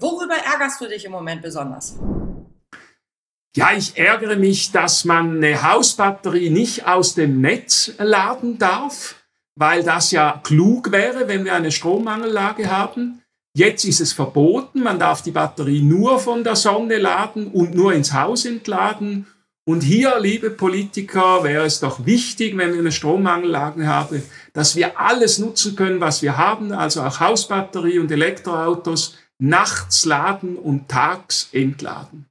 worüber ärgerst du dich im Moment besonders? Ja, ich ärgere mich, dass man eine Hausbatterie nicht aus dem Netz laden darf, weil das ja klug wäre, wenn wir eine Strommangellage haben. Jetzt ist es verboten, man darf die Batterie nur von der Sonne laden und nur ins Haus entladen. Und hier, liebe Politiker, wäre es doch wichtig, wenn wir eine Strommangellage haben, dass wir alles nutzen können, was wir haben, also auch Hausbatterie und Elektroautos, nachts laden und tags entladen.